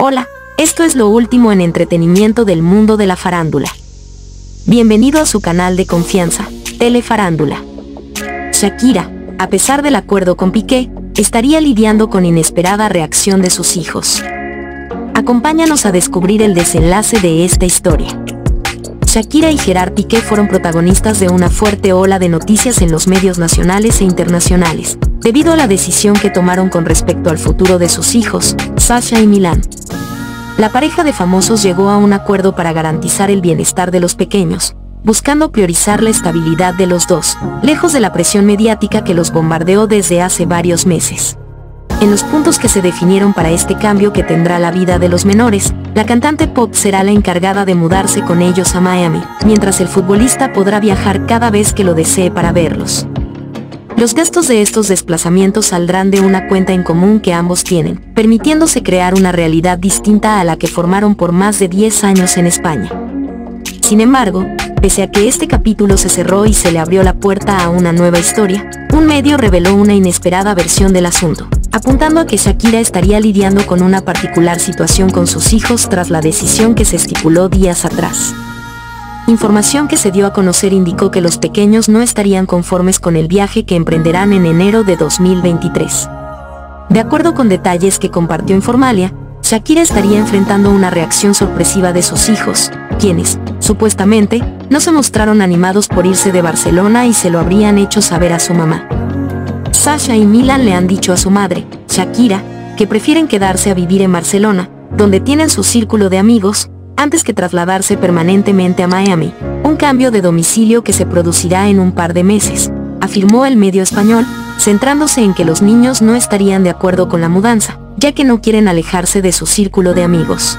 Hola, esto es lo último en entretenimiento del mundo de la farándula. Bienvenido a su canal de confianza, Telefarándula. Shakira, a pesar del acuerdo con Piqué, estaría lidiando con inesperada reacción de sus hijos. Acompáñanos a descubrir el desenlace de esta historia. Shakira y Gerard Piqué fueron protagonistas de una fuerte ola de noticias en los medios nacionales e internacionales, debido a la decisión que tomaron con respecto al futuro de sus hijos, Sasha y Milan. La pareja de famosos llegó a un acuerdo para garantizar el bienestar de los pequeños, buscando priorizar la estabilidad de los dos, lejos de la presión mediática que los bombardeó desde hace varios meses. En los puntos que se definieron para este cambio que tendrá la vida de los menores, la cantante pop será la encargada de mudarse con ellos a Miami, mientras el futbolista podrá viajar cada vez que lo desee para verlos. Los gastos de estos desplazamientos saldrán de una cuenta en común que ambos tienen, permitiéndose crear una realidad distinta a la que formaron por más de 10 años en España. Sin embargo, pese a que este capítulo se cerró y se le abrió la puerta a una nueva historia, un medio reveló una inesperada versión del asunto apuntando a que Shakira estaría lidiando con una particular situación con sus hijos tras la decisión que se estipuló días atrás. Información que se dio a conocer indicó que los pequeños no estarían conformes con el viaje que emprenderán en enero de 2023. De acuerdo con detalles que compartió Informalia, Shakira estaría enfrentando una reacción sorpresiva de sus hijos, quienes, supuestamente, no se mostraron animados por irse de Barcelona y se lo habrían hecho saber a su mamá. Sasha y Milan le han dicho a su madre, Shakira, que prefieren quedarse a vivir en Barcelona, donde tienen su círculo de amigos, antes que trasladarse permanentemente a Miami, un cambio de domicilio que se producirá en un par de meses, afirmó el medio español, centrándose en que los niños no estarían de acuerdo con la mudanza, ya que no quieren alejarse de su círculo de amigos.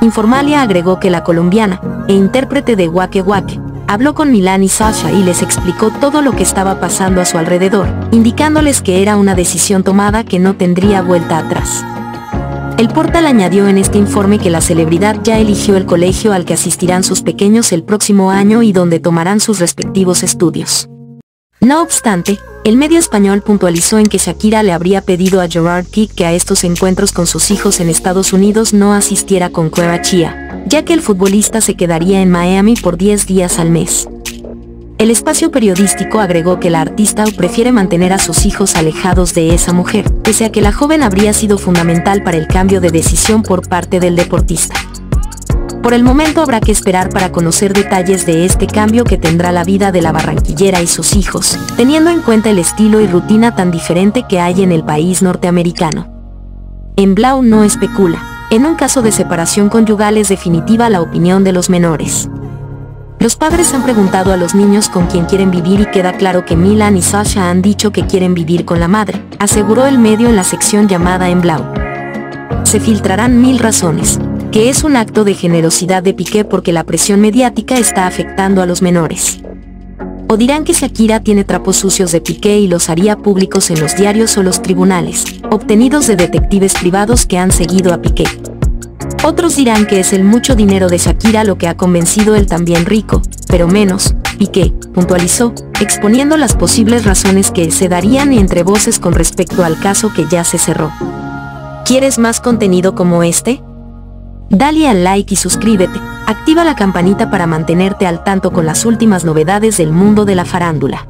Informalia agregó que la colombiana, e intérprete de Wake Wake, habló con Milan y Sasha y les explicó todo lo que estaba pasando a su alrededor, indicándoles que era una decisión tomada que no tendría vuelta atrás. El portal añadió en este informe que la celebridad ya eligió el colegio al que asistirán sus pequeños el próximo año y donde tomarán sus respectivos estudios. No obstante, el medio español puntualizó en que Shakira le habría pedido a Gerard Pique que a estos encuentros con sus hijos en Estados Unidos no asistiera con Clara Chia, ya que el futbolista se quedaría en Miami por 10 días al mes. El espacio periodístico agregó que la artista prefiere mantener a sus hijos alejados de esa mujer, pese a que la joven habría sido fundamental para el cambio de decisión por parte del deportista. Por el momento habrá que esperar para conocer detalles de este cambio que tendrá la vida de la barranquillera y sus hijos, teniendo en cuenta el estilo y rutina tan diferente que hay en el país norteamericano. En Blau no especula, en un caso de separación conyugal es definitiva la opinión de los menores. Los padres han preguntado a los niños con quién quieren vivir y queda claro que Milan y Sasha han dicho que quieren vivir con la madre, aseguró el medio en la sección llamada en Blau. Se filtrarán mil razones, que es un acto de generosidad de Piqué porque la presión mediática está afectando a los menores. O dirán que Shakira tiene trapos sucios de Piqué y los haría públicos en los diarios o los tribunales, obtenidos de detectives privados que han seguido a Piqué. Otros dirán que es el mucho dinero de Shakira lo que ha convencido el también rico, pero menos, Piqué, puntualizó, exponiendo las posibles razones que se darían entre voces con respecto al caso que ya se cerró. ¿Quieres más contenido como este? Dale al like y suscríbete, activa la campanita para mantenerte al tanto con las últimas novedades del mundo de la farándula.